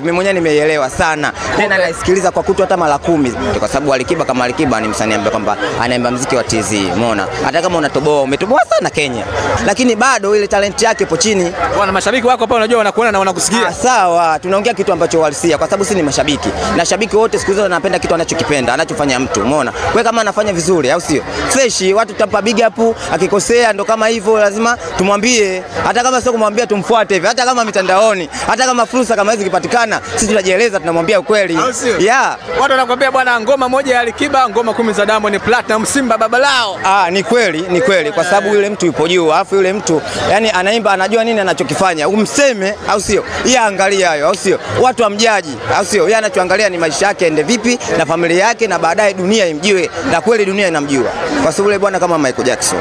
Mimi mwenyewe nimeielewa sana tena naisikiliza kwa kutu hata mara kumi kwa sababu Alikiba kama Alikiba ni msanii ambaye kwamba anaimba mziki wa TZ, umeona. Hata kama unatoboa umetoboa sana Kenya, lakini bado ile talent yake ipo chini. Wana mashabiki wako hapa, unajua wanakuona na wanakusikia. Ah, sawa, tunaongea kitu ambacho uhalisia, kwa sababu si ni mashabiki na shabiki wote siku hizo anapenda kitu anachokipenda anachofanya mtu, umeona. Kwa kama anafanya vizuri, au sio? Fresh, watu tutampa big up. Akikosea ndo kama hivyo, lazima tumwambie, hata kama sio kumwambia, tumfuate hivi, hata kama mitandaoni, hata kama fursa kama hizi zikipatikana, sisi tunajieleza, tunamwambia ukweli. Yeah. Watu wanakuambia bwana, ngoma moja ya Alikiba, ngoma kumi za Diamond Platinum, Simba baba lao. Ah, ni kweli, ni kweli kwa sababu yule mtu yupo juu, alafu yule mtu yani anaimba, anajua nini anachokifanya, umseme au sio? Yeye angalia hayo, au sio? Watu amjaji, au sio? Yeye anachoangalia ni maisha yake ende vipi na familia yake, na baadaye dunia imjue, na kweli dunia inamjua, kwa sababu yule bwana kama Michael Jackson,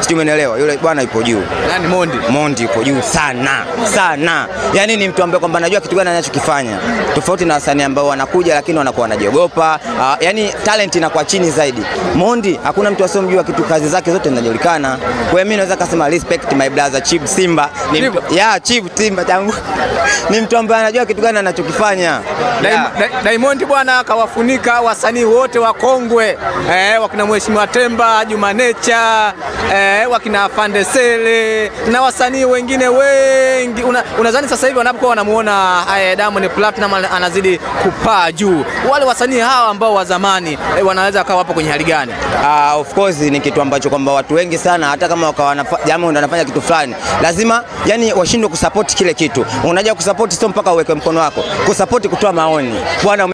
sijui umeelewa, yule bwana yupo juu. Nani Mondi? Mondi yupo juu sana sana, yaani ni mtu ambaye kwamba anajua kitu gani anachokifanya, tofauti na wasanii ambao wanakuja lakini wanakuwa wanajiogopa. Uh, yani talent inakuwa chini zaidi. Mondi hakuna mtu asiyemjua kitu, kazi zake zote zinajulikana. Kwa hiyo mimi naweza kusema respect my brother Chief Simba ni Chief? mtu, ya Chief Simba tangu ni mtu ambaye anajua kitu gani anachokifanya. Yeah. Diamond- yeah. Bwana akawafunika wasanii wote wakongwe eh, wakina Mheshimiwa Temba, Juma Nature eh, wakina fandesele na wasanii wengine wengi. unadhani Una- sasa hivi wanapokuwa wanamuona eh, Diamond Platinum anazidi kupaa juu, wale wasanii hawa ambao wa zamani eh, wanaweza kawa wapo kwenye hali gani? Uh, of course ni kitu ambacho kwamba watu wengi sana hata kama wakawa Diamond anafanya kitu fulani lazima yani washindwe kusupport kile kitu. Unajua kusupport sio mpaka uweke mkono wako, kusupport kutoa maoni. Bwana